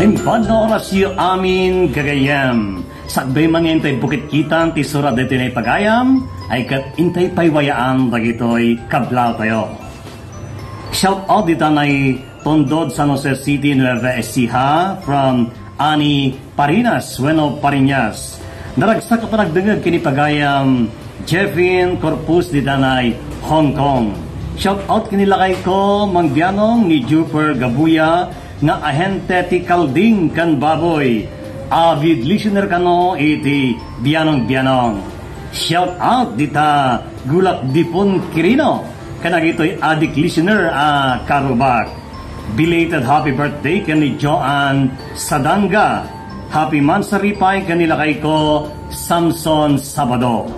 Oras yu amin gagayam. Sakbay mangintay bukit kitang ti surat dito na pagayam, ay kat intay paywayaan dagitoy kablaw tayo. Shout out dito na Tondod San Jose City, Nueva Ecija from Ani Parinas, Bueno Parinas. Naragsak pa nagdangag kini pagayam Jeffin Corpus di Danay, Hong Kong. Shout out kinilakay ko mangbianong ni Juper Gabuya nga ahente ti kalding kan baboy. Avid listener kano iti bianong. Shout out dita Gulak Dipon Kirino kanagito'y adik listener a uh, Karubak. Belated happy birthday kani Joanne Sadanga. Happy Mansari Pai kanila kay ko Samson Sabado.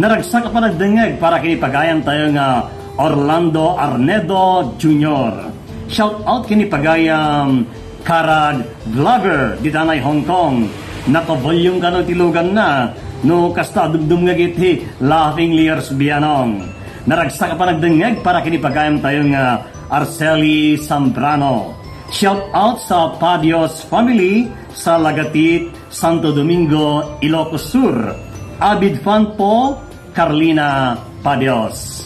Naragsak pa nagdengeg para kini pagayan tayo nga Orlando Arnedo Jr. Shout out kini pagayam Karad Vlogger di tanay Hong Kong. Nakabolyong ka no tilugan na no kasta dumdum nga giti laughing leers bianong. Naragsak pa nagdengeg para kini pagayam tayo nga Arceli Zambrano. Shout out sa Padios family sa Lagatit, Santo Domingo, Ilocos Sur. Abid fan po, Carlina Padios.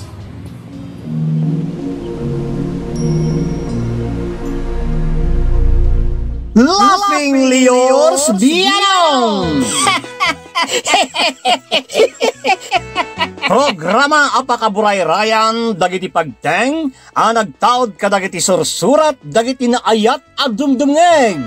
Laughing Leors Bianong! Programa apakaburay rayan dagiti pagteng a nagtaod ka dagiti sursurat dagiti naayat a dumdumngeg.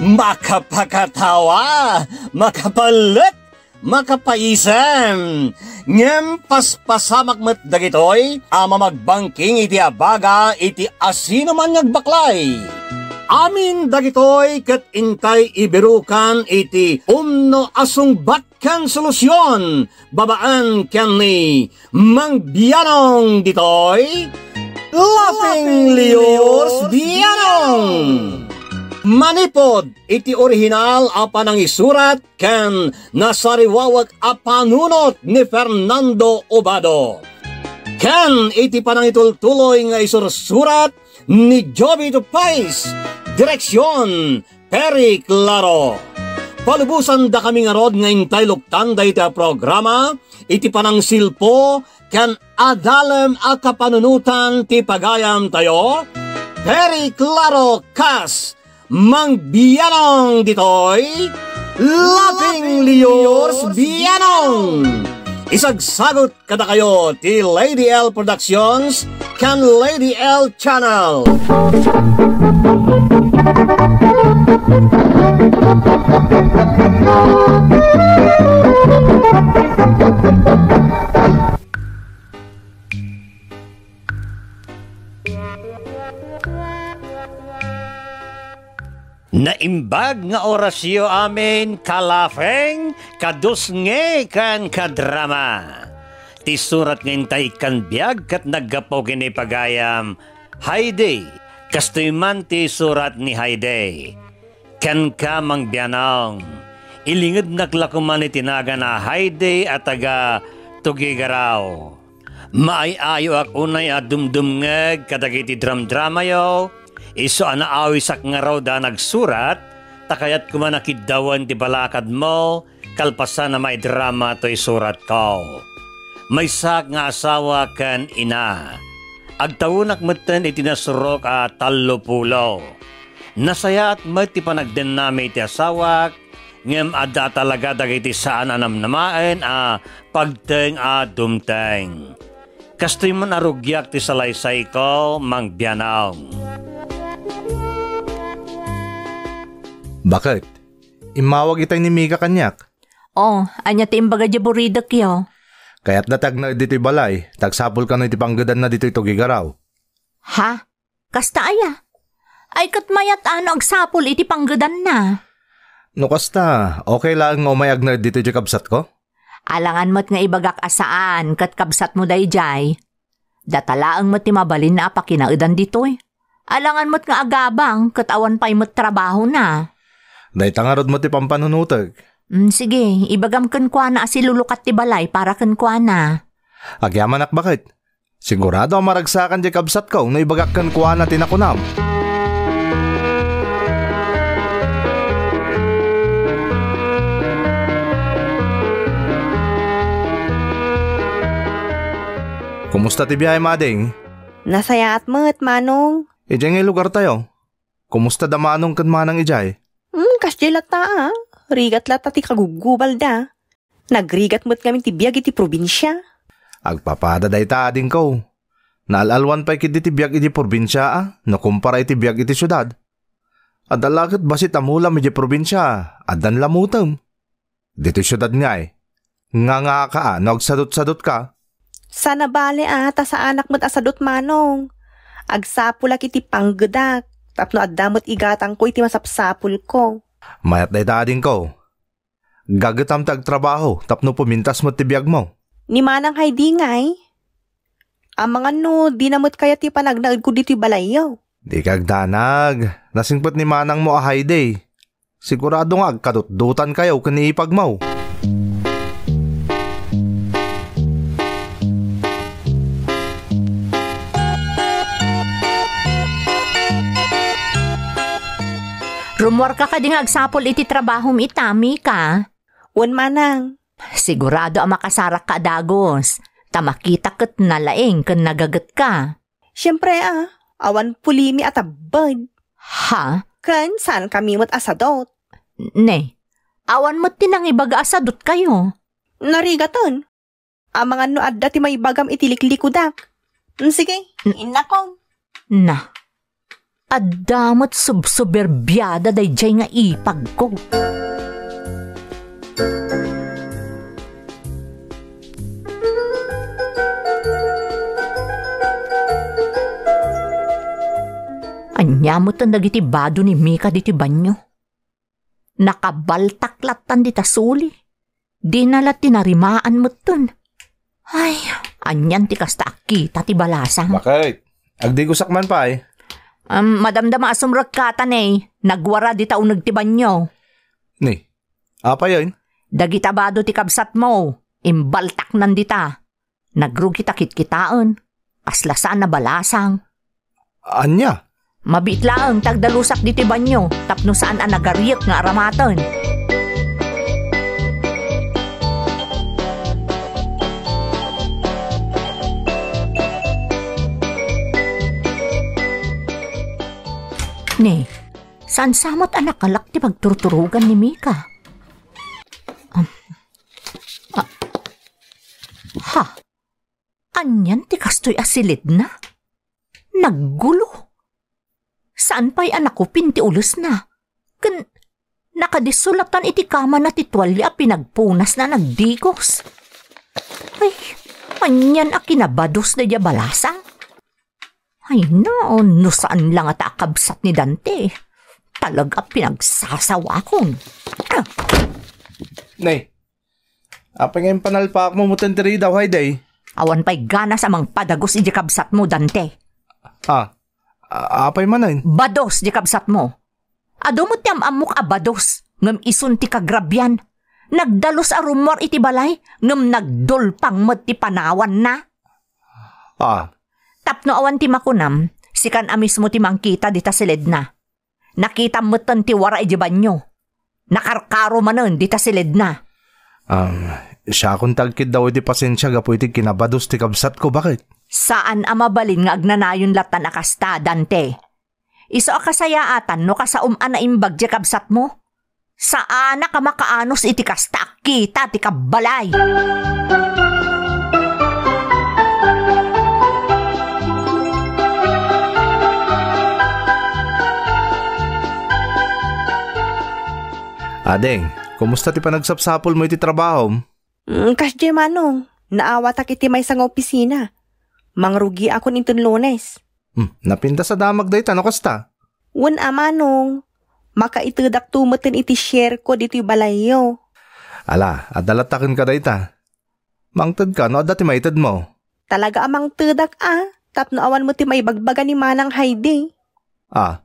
Makapakatawa, makapalit, makapaisem. Ngem paspasamak met dagitoy ama magbangking iti abaga iti asino man nagbaklay. Amin dagitoy ket intay ibirukan iti umno asung batkan solusyon. Babaan ken ni Mangbianong ditoy. Laughing Leos Bianong. Manipod iti original apa nang isurat ken nasariwawag a panunot ni Fernando Obado. Ken iti panang itultuloy nga isursurat ni Joby Tupais, direksyon Perry Claro. Palubusan da kami nga rod nga intay luktan da iti programa, iti panang silpo, kan adalem a kapanunutan ti pagayam tayo, Perry Claro Kas, Mang Bianong ditoy, Laughing Liors Bianong! Isagsagot kada kayo ti Lady L Productions kan Lady L Channel. Naimbag nga orasyo amin kalafeng kadusnge kan kadrama. Ti surat ngintay kan biag kat naggapo kini pagayam Hayde. Kastoy man ti surat ni Hayde. Kan ka mang bianong. Ilingid naklakuman ni tinaga na Hayde at taga Tugigaraw. Maay ayo ak unay adumdumngeg kadagiti dram-drama yo Iso ana awisak nga raw da nagsurat, takayat kumanakiddawan ti balakad mo, kalpasan na may drama to'y surat ko. May sak nga asawa kan ina. Agtawunak matan itinasurok a talo pulo. Nasaya at mati panagden nami ti asawak, ngem ada talaga dagiti saan anam namaen a pagteng a dumteng. Kastoy man arugyak ti salaysay ko, mang bianaw. Bakit? Imawag itay ni Mika kanyak. Oh, anya ti imbaga di buridak yo. Kaya't natag na dito'y balay, tagsapol ka na iti panggadan na dito'y tugigaraw. Ha? Kasta aya? Ay kat mayat ano agsapol iti panggadan na. No kasta, okay lang nga umayag na dito di kabsat ko? Alangan mo't nga ibagak asaan kat kabsat mo dayjay. Datalaang mo't mabalin na apakinaudan dito'y. Alangan mo't nga agabang kat awan pa'y mo't trabaho na. Daytangarod mo ti pampanunutag. Mm, sige, ibagam kan kwa na asilulukat ti balay para kan kwa na. Agyaman ak bakit? Sigurado ang maragsakan di kabsat ko na ibagak kan kwa na tinakunam. Kumusta ti biyahe, mading? Nasaya at mat, manong. Ijay ngay lugar tayo. Kumusta da manong kan manang ijay? Hmm, kasdi lata. Rigat lata ti kagugubal da. Nagrigat mo't kami ti biyag iti probinsya. Agpapada day ta ading ko. Naalalwan pa ikit iti biyag iti probinsya ah, nakumpara iti biyag iti syudad. Adalakit basit amulam iti probinsya, adan lamutam. Dito syudad nga eh. Nga nga ka ah, nagsadot-sadot ka. Sana bale ata sa anak mo't asadot manong. Agsapulak iti panggedak. Tapno addamot igatang ko iti masapsapul ko. Mayat day ta ading ko. Gagatam tag trabaho, tapno pumintas mo ti biyag mo. Ni manang hay dingay. Ang mga no, di namot kaya ti panagnagad ko dito balayaw. Di kagdanag, nasingpot ni manang mo ahay day. Sigurado nga agkadutdutan kayo kaniipag mo. Rumor ka ka ding agsapol iti trabaho mi itami ka. Wan manang. Sigurado ang makasarak ka dagos. Tamakita kat nalaing kan nagagat ka. Siyempre ah, awan pulimi at abad. Ha? Kan saan kami mo't asadot. Ne, awan mo tinang ibaga asadot kayo. Narigaton. Ang mga no adda ti may bagam itiliklikudak. Mm, Sige, inakong. Na, adamot subsuberbiyada day jay nga ipag ko. Anya mo tan dagiti bado ni Mika diti banyo. Nakabaltaklatan di tasuli. Di nalat tinarimaan mo ton. Ay, anyan ti kasta kita ti balasang. Bakit? Agdi gusak man pa eh. Um, madamdama asumrag katan eh. Nagwara di taong nagtiban nyo. Ni, apa yun? Dagitabado ti kabsat mo. Imbaltak nandita. Nagrugi takit kitaan. Kaslasan na balasang. Anya? Mabit lang tagdalusak di ti banyo. Tapno saan ang nagariyak nga aramatan. Ne, saan samot anak kalak ti pagturturugan ni Mika? Um, ah, ha? Anyan ti kastoy asilid na? Naggulo? Saan pa'y anak ko pinti ulos na? Kan, nakadisulatan iti kama na titwalya pinagpunas na nagdigos. Ay, anyan a kinabados na diya balasang? Ay no, no saan lang at akabsat ni Dante. Talaga pinagsasawa kong. Ah, Nay, apa panalpak mo tenteri daw hay day? awan pa'y gana sa mang padagos iti kabsat mo, Dante. Ah, apay man ay. Bados di kabsat mo. Ado mo tiyam amok a bados, ngam isun ti kagrabyan. Nagdalos a rumor iti balay, ngam nagdulpang mo ti panawan na. Ah, Tapno awan ti makunam, sikan a mismo ti mangkita dita silid na. Nakita mo ti wara iti banyo. Nakarkaro manon dita silid na. um, siya akong tagkid daw iti pasensya gapo iti kinabados ti kabsat ko, bakit? Saan a mabalin nga agnanayon latan akasta, Dante? Iso a kasayaatan no kasaum ana imbag di kabsat mo? Saan na ka makaanos iti kasta kita ti kabalay? Adeng, kumusta ti panagsapsapol mo iti trabaho? Mm, kasdi manong. Naawa tak iti may sang opisina. Mangrugi ako nitong lunes. Hmm, napinta sa damag day tano kasta. Wan amanong. Makaitudak tumutin iti share ko dito balayo. Ala, adalatakin ka day ta. Mangtad ka, no dati maitad mo. Talaga amang tudak ah. Tapno awan mo ti may bagbaga ni Manang Heidi. Ah.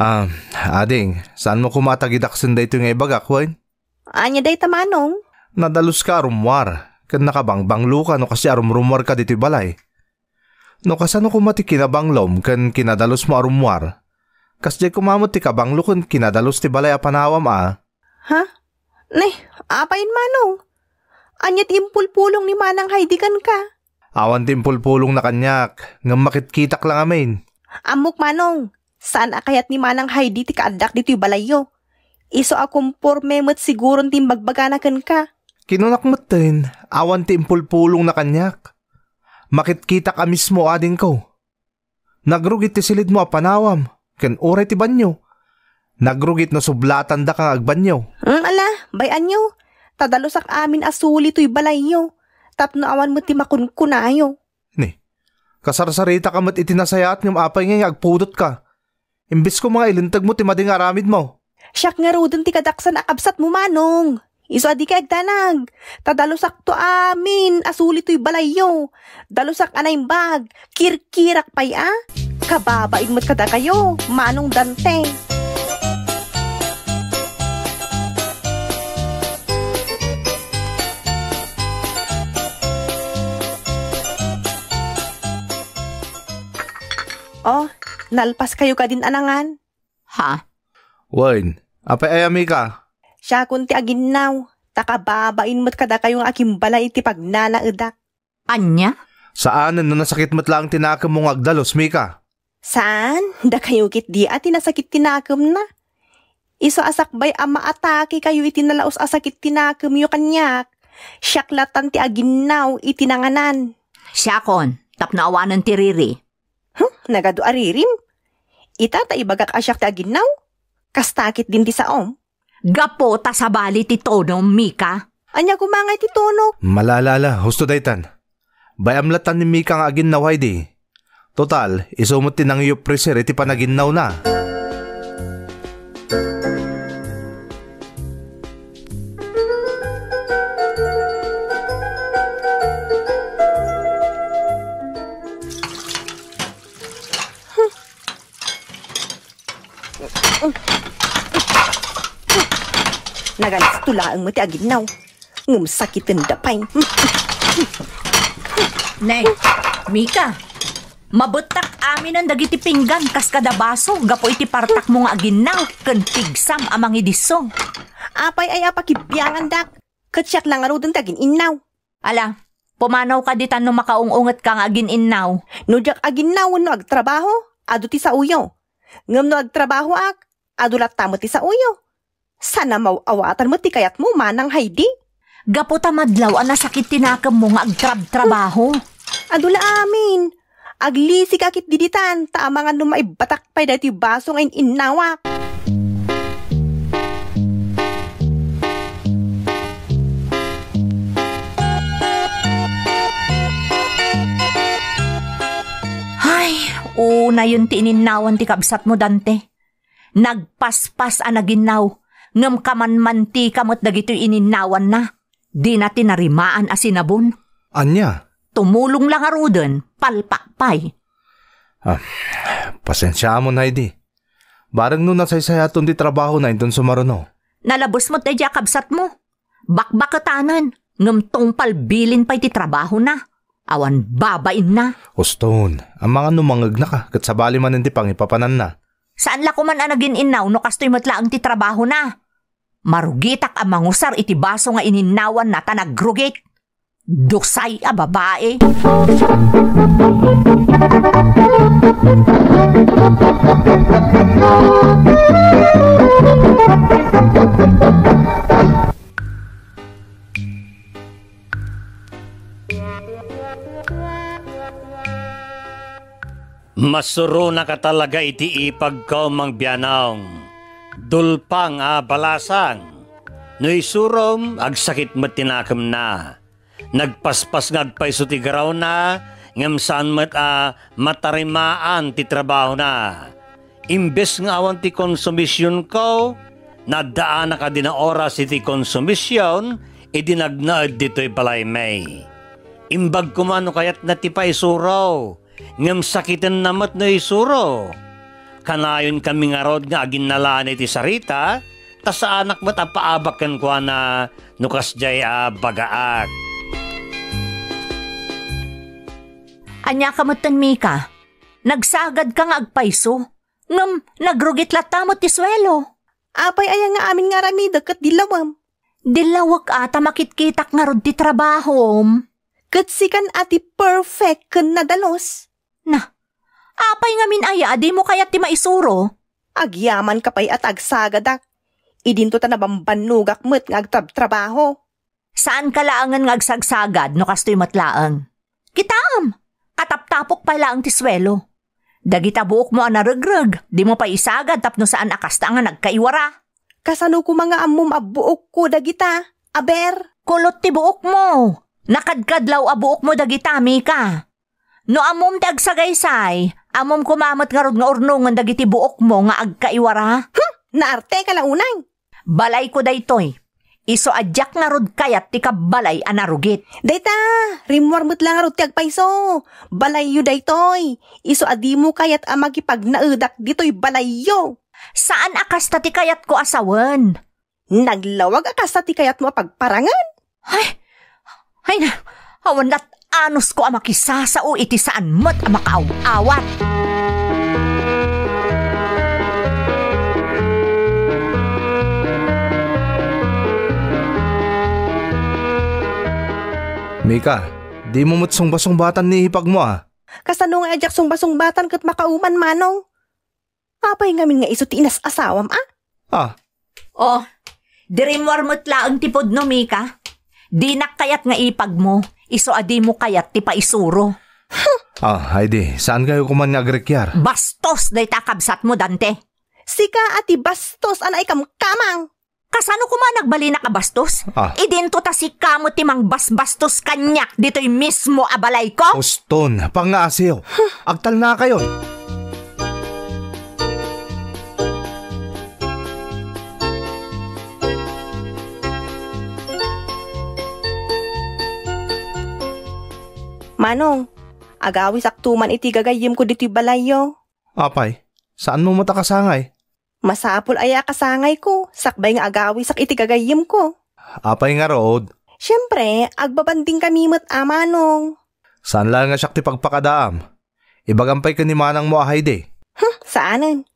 Ah, ading, saan mo kumatagidaksin day ito yung ibagak, Wayne? Anya day tamanong. Nadalus ka arumwar. Kan nakabangbanglo ka no kasi arumrumwar ka dito balay. No kasano kumati kinabanglom kan kinadalos mo arumwar. Kas di kumamot ti kabanglo kun kinadalos ti balay apanawam ah. Ha? Nay, apayin manong. Anya ti impulpulong ni Manang Heidi kan ka. Awan timpulpulong na kanyak, nga makitkitak lang amin. Amok manong, saan akayat ni manang Heidi ti kaadak dito yung balayo? Iso akong porme mo't siguro tim bagbaganakan ka. Kinunak mo tin, awan timpulpulong na kanyak. Makitkita ka mismo ading ko. Nagrugit ti silid mo a panawam, ken oray ti banyo. Nagrugit no sublatan da kang agbanyo. Hmm, ala, bayan nyo. Tadalusak amin asuli to'y balayo. Tapno awan mo ti makunkunayo. Ni, kasarsarita ka mat itinasayat ng apay nga agpudot ka. Imbis ko mga ilintag mo ti mading aramid mo. Siyak nga rodon ti kadaksan akabsat mo manong. Iso adi ka agdanag. Tadalusak to amin. Asuli to'y balayo. Dalusak anay bag. Kirkirak pay ah. Kababain mo't kada kayo. Manong dante. Oh, nalpas kayo ka din anangan. Ha? Wine, apay ayami ka. Siya kunti aginaw. Takababain mo't kada kayong aking balay iti pagnanaudak. Anya? Saan no nasakit mo't lang tinakam mong agdalos, Mika? Saan? Da kayo kit di at tinasakit tinakam na. Iso asakbay ama atake kayo itinalaos asakit tinakam yo kanyak. Siyaklatan ti aginaw itinanganan. Siyakon, tapno awanan ti Riri. Huh? Nagado aririm? Ita ta ibagak asyak ti aginaw? Kastakit din ti saom. Gapo ta sa bali ti Tono, Mika. Anya kumangay ti tono. Malalala, husto daytan. Bayamlatan ni Mika nga agin naway di. Total, isumot tin ang iyo preser iti panaginaw na. Nagalis tulaang mo ti aginaw. Ngum sakitin dapay. Hmm. Nay, Mika, mabutak amin ang dagiti pinggan kas kada baso, gapo iti partak mo nga aginaw, ken pigsam amang idiso. Apay ay apakibyangan dak. Katsyak lang aro dun tagin inaw. Ala, pumanaw ka ditan no makaungungat ka nga agin innaw. Nujak aginaw no agtrabaho, adu ti sa uyo. Ngam no agtrabaho ak, adu latamo ti sa uyo. Sana mawawatan mo ti kayat mo manang Heidi. Gapo ta madlaw ang nasakit tinakam mo nga agtrab-trabaho. Adula amin. Aglisik akit diditan, taamangan no maibatak pa'y dati baso ngayon inawak. Ay, una yun ti ininnawan ti kabsat mo, Dante. Nagpaspas ang naginaw, ngam kamanmanti kamot dagito ininnawan na. Di na tinarimaan asinabon. Anya, Tumulong lang aruden, palpakpay. pasensya mo na di. Barang no nasaysayaton di trabaho na inton sumaruno. Nalabos mo tayo kabsat mo. Bakbakatanan, ngam tong palbilin pa'y ti trabaho na. Awan babain na. Uston, ang mga numangag na ka, kat sabali man hindi pang ipapanan na. Saan la ko man anagin inaw no kastoy matlaang ti trabaho na? Marugitak ang mangusar iti baso nga ininnawan na tanagrugit. Dusay a babae. Masuro na ka talaga iti ipag ko mang biyanong. Dulpang a balasang. Noy surom, agsakit mat tinakam na. Nagpaspas nga agpaiso ti garaw na, ngam saan mat a matarimaan ti trabaho na. Imbes nga awan ti konsumisyon ko, nadaan na ka din na oras iti konsumisyon, idinagnaad dito'y balay may. Imbag kumano kayat na ti paisuro, ngam sakitan namat na isuro. Kanayon kami nga rod nga agin nalaan iti sarita, ta sa anak mat apaabakan ko na nukas jay a bagaak. Anya kamutan Mika. Nagsagad ka nga agpaiso. Ngam, nagrugit latamot ti swelo. Apay ay nga amin nga rami dagkat dilawam. Dilawag ata makitkitak nga rod ti trabaho. Katsikan ati perfect ken nadalos. Na, apay nga min aya, di mo kayat ti maisuro. Agyaman ka pa'y at agsagadak. Idinto ta nabambanugak met nga agtab-trabaho. Saan ka laangan nga agsagsagad no kastoy matlaang? Kitam! Kataptapok pa laang tiswelo. Dagita buok mo ang naregreg, di mo pa isagad tapno saan akasta nga nagkaiwara. Kasano ko mga amom abuok ko dagita. Aber, Kulot ti buok mo. Nakadkadlaw a buok mo dagita, Mika. No amom ti agsagaysay, amom kumamot nga rod nga urnungan dagiti buok mo nga agkaiwara. naarte ka lang unay. Balay ko daytoy. Iso adyak nga rod kayat ti kabalay anarugit. Dayta, rimwar mo't lang arot tiag paiso. Balayo daytoy. Iso adi mo kayat amagi pag naedak dito'y balayo. Saan akasta ti kayat ko asawan? Naglawag akas ti kayat mo pagparangan. Ay, ay na, awan lat anos ko ang makisasao iti saan mo't ang makaaw-awat. Mika, di mo mutsong basong-batan ni hipag mo ah. Kasano nga ajak sumbasong kat makauman manong. Apay ngamin nga iso ti inas asawam ah. Ah, Oh, diri mo armot laang tipod no, Mika. Di nakayat nga ipag mo, iso adi mo kayat ti paisuro. ah, Heidi, saan kayo kuman nga agrekyar? Bastos day takabsat mo, Dante. Sika ati bastos anay kam kamang. Kasano ko man nagbali na kabastos? Ah. Idinto ta si kamo timang basbastos kanyak dito'y mismo abalay ko? Uston, pangaasiyo. Agtal na kayo. Manong, agawis aktuman iti gagayim ko dito'y balayo. Apay, saan mo matakasangay? Masapol aya kasangay ko, sakbay nga agawis ak iti gagayim ko. Apay nga rood. Siyempre, agbabanding kami mat amanong. Saan lang nga siya ti pagpakadaam? Ibagampay ka ni manang mo ah, Heidi. Saanan?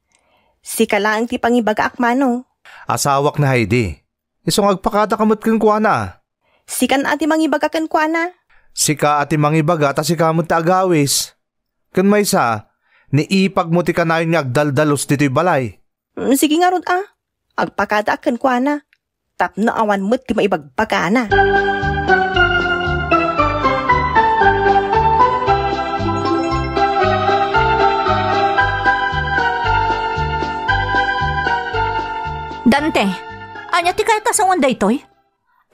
Sika lang ti pangibaga ak manong. Asawak na Heidi. Isong agpakada kamot kan kuana. Sikan ati mangibaga kan kwa na. Sika ati mangibaga ta si kamot ta agawis. Kan may sa, niipag mo ti kanayon nga agdaldalos dito'y balay. Mm, Sige nga rod ah. Agpakada ak kan kwa na. Tap na awan mo't ti maibagbaga na. Dante, anya ti kaya kasangon daytoy?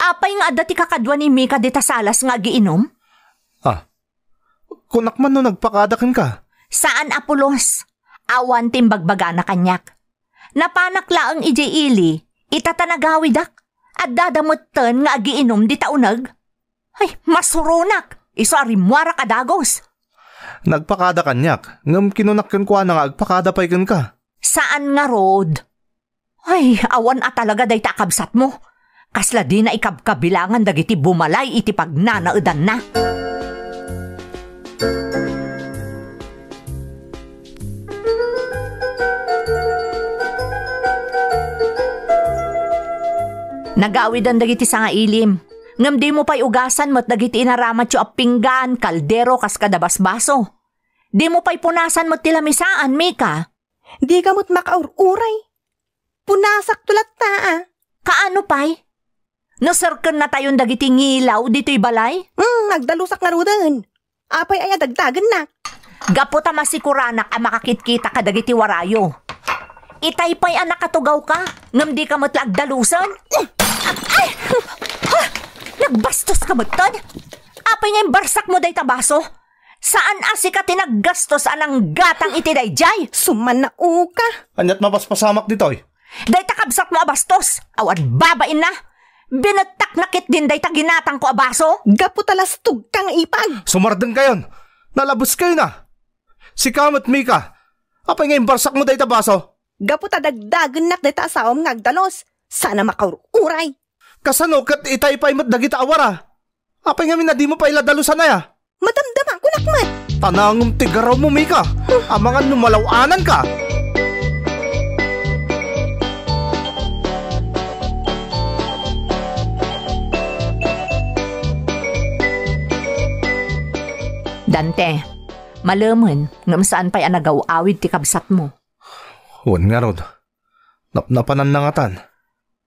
Apay nga adda ti kakadwa ni Mika dita salas nga giinom? Ah, kunak man no nagpakadakan ka. Saan apulos? Awan timbagbaga na kanyak. Napanak laang ije ili, itatanagawidak, at dadamutan nga agiinom di taunag. Ay, masurunak, iso arimwara kadagos. Nagpakada kanyak, ngam kinunakkan ko nga agpakada kan ka. Saan nga road? Ay, awan at talaga day takabsat mo. Kasla di na ikabkabilangan dagiti bumalay iti pagnanaudan na. Nagawid ang dagiti sa nga ilim. Ngam di mo pa'y ugasan mo't dagiti inaramat yung pinggan, kaldero, kas kadabas baso. Di mo pa'y punasan mo't tilamisaan, Mika. Di ka mo't makaururay. Punasak tulat ta ah. Kaano pa'y? No circle na tayon dagiti ngilaw dito'y balay? Mm, nagdalusak na rudan. Apay aya dagdagan na. Gapo ta masikuranak ang makakitkita ka dagiti warayo. Itay pa'y anak katugaw ka, ngam di ka matlag dalusan. Ay! Ha! Nagbastos ka matad? Apay nga yung barsak mo day tabaso? Saan asi ka tinaggastos anang gatang iti dayjay? Suman na uka. Anyat mapaspasamak ditoy. Day takabsak mo abastos, awan babain na. Binatak nakit din day taginatang ko abaso. Gapo talas tug kang ipag. Sumardeng kayon. Nalabos kayo na. Si Kamot Mika. Apay nga yung barsak mo day tabaso. Gapo ta dagdagan nak deta asawam ngagdalos. Sana makaururay. Kasano kat itay pa'y mat dagita awara. Apay nga na di mo pa iladalusan na ya. Madamdama ko nakmat. Tanangum tigaraw mo Mika. Amangan numalawanan ka. Dante, malaman ngam saan pa'y anagaw-awid ti kabsat mo. Huwag nga rod. Napnapanan na nga tan.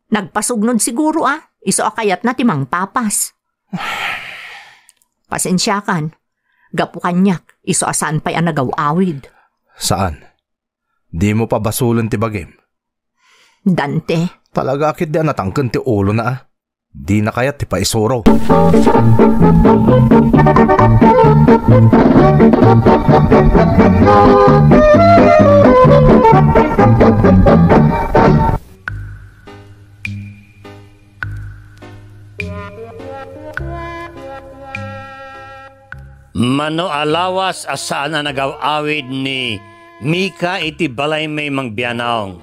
Nagpasugnod siguro ah. Iso akayat na timang papas. Pasensya kan. Gapu kanyak. Iso asaan pa'y anagaw-awid. Saan? Di mo pa basulan ti bagim. Dante, Talaga akit di anatangkan ti ulo na ah. Di na kaya ti. Mano alawas asaan na nagawawid ni Mika iti balay may mangbiyanaong.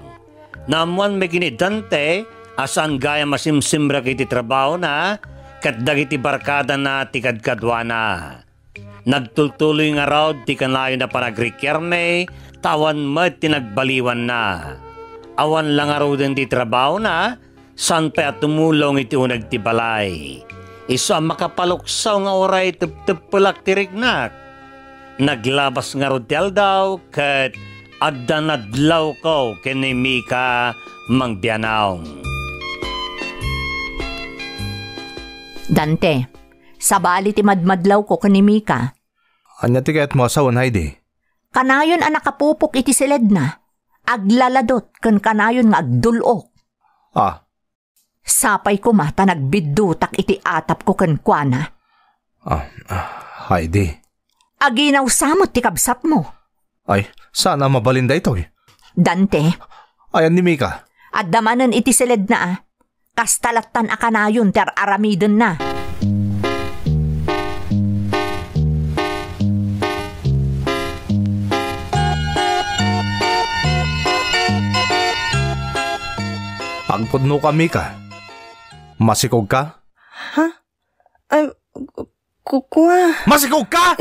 Namuan may ginidante asan gaya masimsimra iti trabaho na kat dagiti barkada na tikadkadwa na. Nagtultuloy nga raw ti kanayo na panagrikirme tawan mo tinagbaliwan na. Awan lang nga raw din ti trabaho na san pa at tumulong iti unag ti balay. Iso ang makapaluksaw nga oray tup-tupulak tirignak. Naglabas nga rodel daw kat adda nadlaw ko kini Mika Dante, sabali ti madmadlaw ko kanimika. Anya ti kayat mo asawan Heidi. Kanayon ang nakapupok iti silid na. Aglaladot kan kanayon nga agdulok. Ah, Sapay ko mata nagbiddutak iti atap ko kan kuana. ah, ah, Heidi. Aginaw samot ti kabsat mo. Ay, sana mabalinda ito eh. Dante, Ayan ni Mika. at damanan iti silid na ah. Kastalatan akanayon ter aramiden na. Pagpudno ka Mika. Masikog ka? Ay, kukuha. Masikog ka?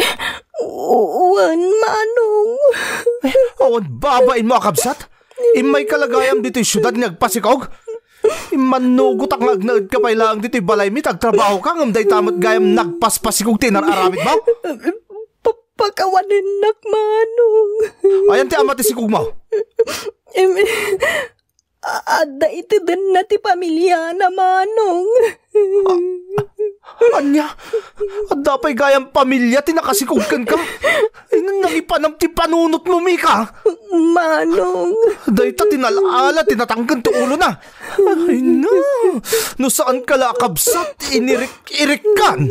Uwan, manong. Awan babain mo akabsat? Imay kalagayam dito yung syudad nagpasikog? Imanugot ang agnaad ka pa ilang dito balay mi tagtrabaho ka ngam day tamat gayam nagpaspasikog tinararamit mo? Papakawanin nak, manong. Ayan ti amat isikog mo. Em, Ada iti din na ti pamilya na manong. Anya, at dapay gayam pamilya tinakasikugkan ka. Ay, nangipanam ti panunot mo, Mika. Manong. Dahita tinalaala, tinatanggan to ulo na. Ay na, no saan ka lakabsat, inirik-irik kan.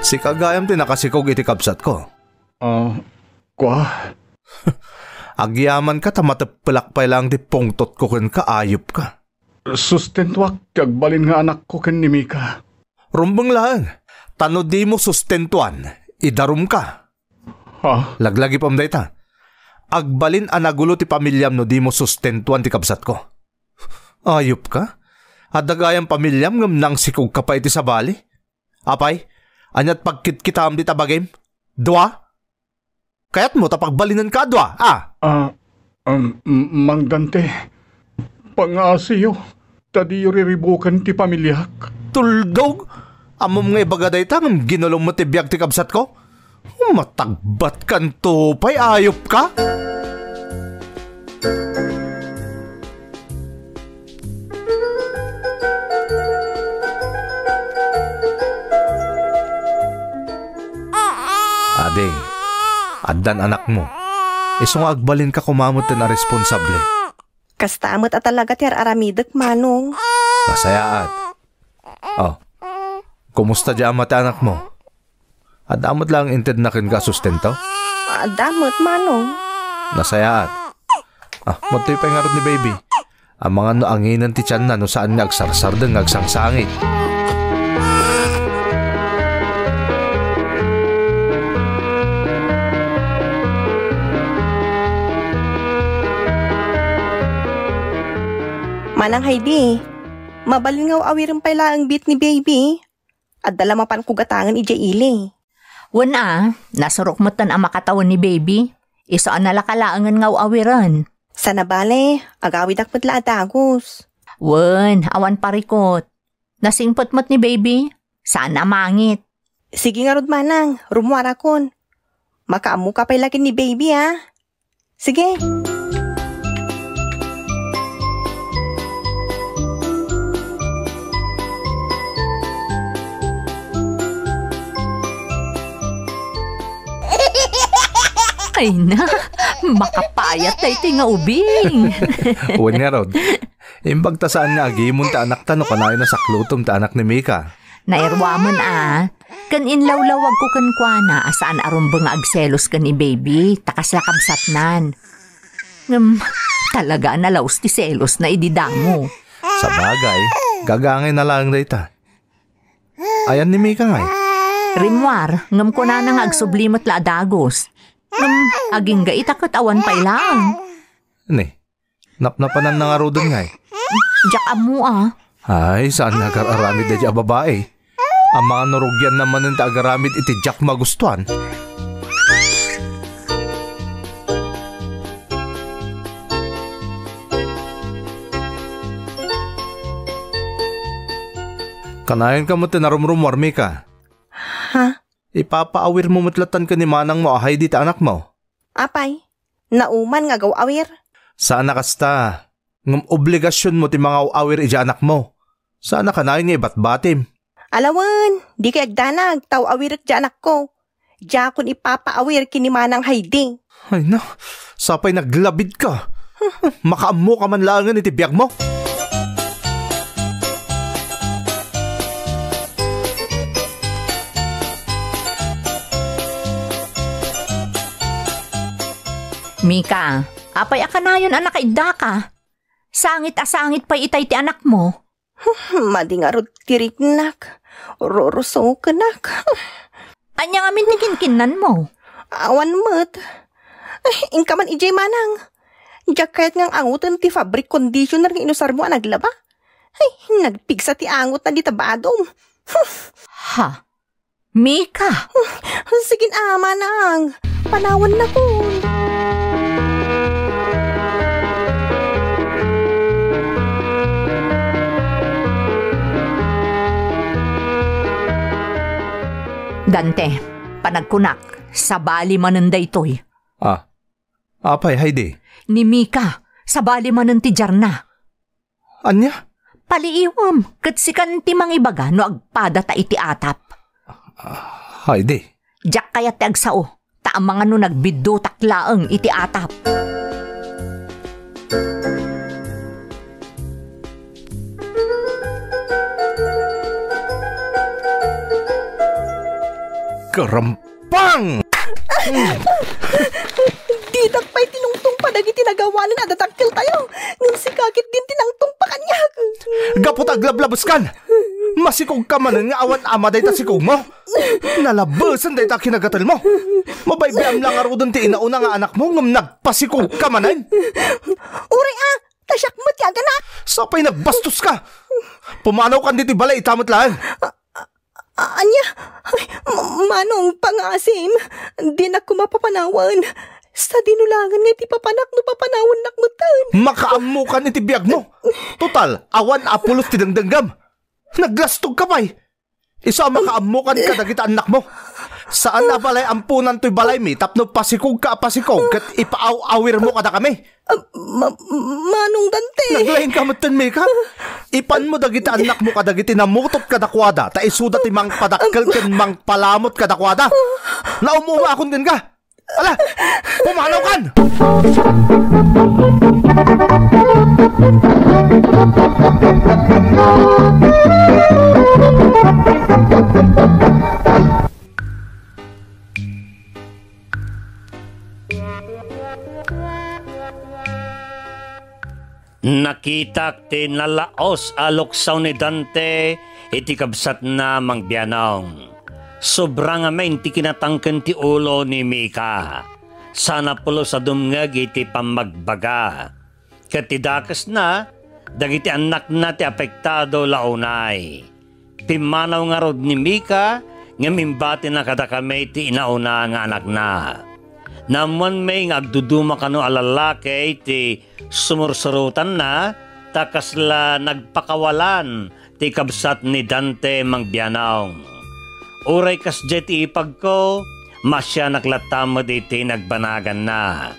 Si kagayam tinakasikog iti kabsat ko. Ah, kwa? Agyaman ka tamatapalak pa lang di pungtot ko kun kaayop ka. Sustentwak kagbalin nga anak ko ken ni Mika. Rumbang lang, tano di mo sustentuan, idarum ka. Ha? Laglagi pam dayta. Agbalin anagulo ti pamilyam no di mo sustentuan ti kabsat ko. Ayop ka? Adagayang pamilyam ngam nang sikog ka pa iti sa bali? Apay, anyat pagkit kita am di tabagim? Dua? Kayat mo tapagbalinan ka dua, ah? Ah, um, m- Mang Dante. Pangasiyo. Tadi riribukan ti pamilyak. Tuldog? Amom nga ibaga dayta ngam ginulong mo ti biyag ti kabsat ko? Matagbat kan tupay, ayop ka? Ading, addan anak mo. Iso nga agbalin ka kumamot na responsable. Kastamot at talaga ti aramidak, manong. Masayaat. Oh, kumusta di amat anak mo? At amot lang inted na kin ka sustento? Adamot, manong. Nasayaat. Ah, matoy pa ni baby. Ang mga noanginan ti tiyan na no saan nga agsarsar din agsangsangit. Manang Heidi, mabalingaw awirin pa ang beat ni baby. At dala mapan kugatangan ije ili. Wana, nasurok mo tan ang makatawan ni baby. Iso ang nalakalaangan nga awiran. Sana bale, agawid ak matla atagos. Wen, awan parikot. Nasingpot-mot ni baby. Sana mangit. Sige nga rod manang, rumuara kon. Makaamu ka pa'y laki ni baby ha. Sige. Ay na, makapayat na iti nga ubing. Uwan nga Rod. Imbag ta saan nga agimon ta anak ta no kanayo na saklutom ta anak ni Mika. Nairwamon ah. Kan inlawlawag ko kan kuana asaan arumbang agselos ka ni baby, takas lakabsat nan. Ngam, talaga nalaus ti selos na ididamo. Sa bagay, gagangay na lang dayta. Ayan ni Mika nga eh. Rimwar, ngam ko na nang agsublimot la adagos. Ngam, aging ga itakot awan pa ilang. Ni, napnapanan na nga rodon nga eh. Diyak amu ah. Ay, saan nagararamid na dyan babae? Ang mga narugyan naman ng tagaramid iti Jack magustuhan. Kanayan ka mo tinarumrumwar, Mika. Ha? Ipapaawir mo matlatan ka ni manang mo ahay dita anak mo. Apay, nauman nga gawawir. Sana kasta. Ngam obligasyon mo ti mga awir ija anak mo. Sana kanayan nga ibat batim. Alawan, di kay agdanag, tau awir at anak ko. Diya kun ipapaawir kini manang Heidi. Ay na, sapay naglabid ka. Makaamo ka man langan iti biyag mo. Mika, apay akanayon anak kaida ka. Sangit asangit pa itay ti anak mo. Madi nga rod tiriknak. Roroso ka nak. Anya nga mintikin-kinan mo. Awan mat. Ay, inka man ijay manang. Diya kahit nga angutan ti fabric conditioner nga inusar mo naglaba. Ay, nagpigsa ti angot na di tabadom. Ha? Mika, Sige na, manang. Panawan na ko. Dante, panagkunak, sabali mananday toy. Ah, apay, Heidi. Ni Mika, sabali manan ti Jarna. Anya? Paliiwam, kat sikan ti mangibaga no agpada ta iti atap. Heidi. Diyak kaya ti agsao, ta ang mga no nagbiddo taklaang iti atap. Karampang! Di dakpay tinungtong pa dagi tinagawanan na datakil tayo. Ngang si kakit din tinangtong pa kanya. Gapot aglablabos kan! Masikog ka man nga awan ama day ta sikog mo. Nalabasan day ta kinagatal mo. Mabaybayam lang arudon ti inauna nga anak mo ngam nagpasikog ka manan. Uri ah, tasyak mo ti aga na. Sapay nagbastos ka. Pumanaw kan diti balay itamot lang. Anya, ay, ma- manong pangasim. Di na ko mapapanawan. Sa dinulangan nga ti papanak no papanawan nakmutan. Makaamo ka ni tibiyag mo. Total, awan apulos ti dangdanggam. Naglastog ka pa'y. Isa makaamo ka ni kadagita anak mo. Saan na balay ampunan to'y balay mi tapno pasikog ka pasikog kat ipaaw-awir mo kada kami. Ah, ma- manong Dante. Naglahin ka matan mi ka. Ipan mo dagita anak mo kadagiti namutot kadakwada ta isuda ti mang padakkel ken mang palamot kadakwada. Naumuha akon din ka. Ala, pumanaw kan! Nakitak ti nalaos aloksaw ni Dante iti kabsat na mangbianaw. Sobrang amen ti kinatangken ti ulo ni Mika. Sana pulo sa dumngag iti pamagbaga. Katidakas na, dagiti anak na ti apektado launay. Pimanaw nga rod ni Mika, nga mimbati na kada kami ti inauna nga anak na. Naman may agduduma kano alalaki ti sumursurutan na takasla nagpakawalan ti kabsat ni Dante Mangbianaong. Uray kas jeti ipag ko, masya naklatamad iti nagbanagan na.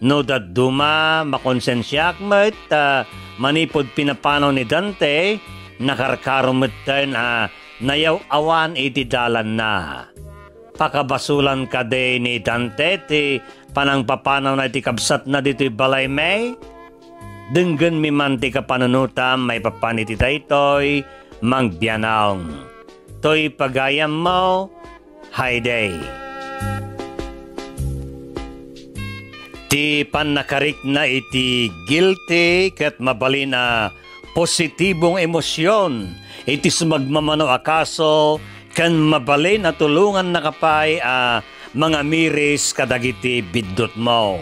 No duma makonsensyak met uh, manipod pinapanaw ni Dante, nakarkarumit tayo na nayaw awan iti dalan na pakabasulan ka de ni Dante ti panang papanaw na iti kabsat na dito balay may. Denggan mi man ti kapanunutam may papaniti daytoy mangbianaw toy pagayam mo hayday ti panakarik na iti guilty kat mabalin na positibong emosyon. Iti sumagmamano akaso kan mabalay na tulungan na a uh, mga miris kadagiti biddot mo.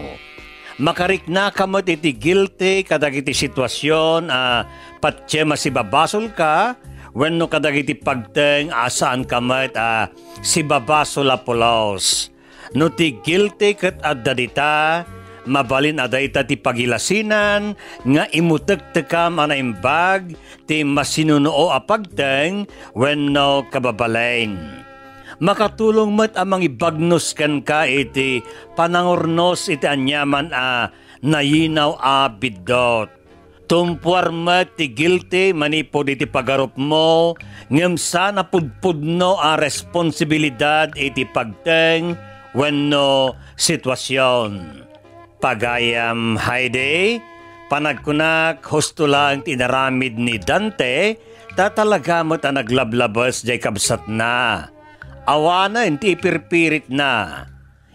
Makarik na kamot iti guilty kadagiti sitwasyon a uh, patse masibabasol ka when no kadagiti pagteng asaan kamot a uh, si babasol apolos. No ti guilty kat adadita mabalin aday ita ti pagilasinan nga imutek-tekam ana imbag ti masinuno apagteng wenno kababalain. Makatulong met amang ibagnos kan ka iti panangornos iti anyaman a nayinaw a bidot. Tumpuar met ti guilty manipod iti pagarup mo, ngem sana pudpudno a responsibilidad iti pagteng wenno sitwasyon. Pagayam Haide, panagkunak husto lang tinaramid ni Dante, tatalaga mo ta naglablabas jay kabsat na. Awana inti pirpirit na.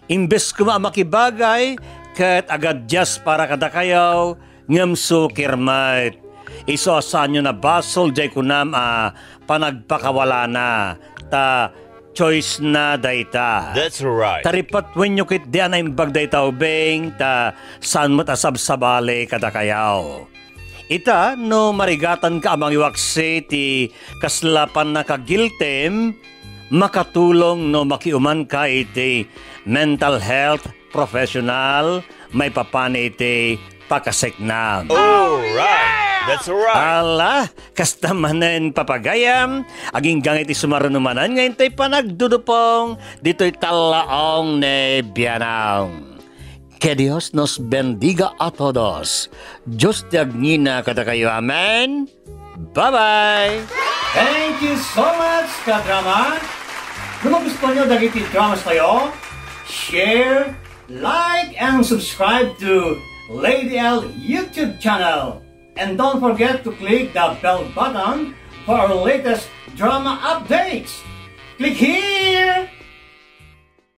Imbes ko makibagay, kat agad just para kada kayaw, ngam sukirmat. Iso asan na basol jay kunam a panagpakawala na. Ta choice na dayta. That's right. Taripat when you kit di anay bag dayta ubeng ta san mo ta sabsabale kada kayaw. Ita no marigatan ka amang iwakse ti kaslapan na kagiltem makatulong no makiuman ka iti mental health professional may papani iti pakaseknam. All right. That's right. Ala, kasta manen papagayam, aging gangit isumarunumanan, ngayon tayo panagdudupong, dito'y talaong ne biyanang. Que Dios nos bendiga a todos. Diyos tiagnina kada kayo. Amen. Bye-bye. Thank you so much, kadrama. Kung gusto nyo dagiti dramas tayo, share, like, and subscribe to Lady L YouTube channel. And don't forget to click the bell button for our latest drama updates. Click here!